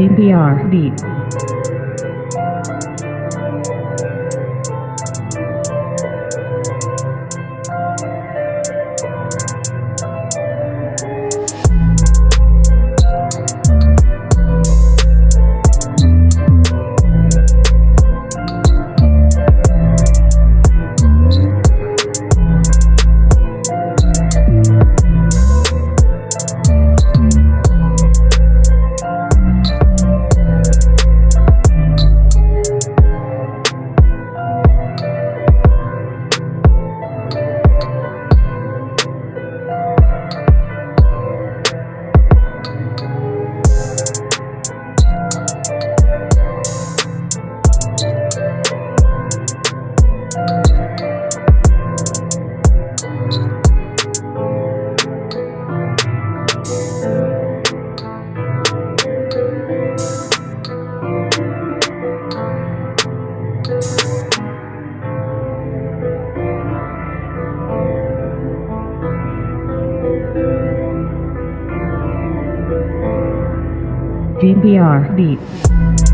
DBR beat. DBR beat.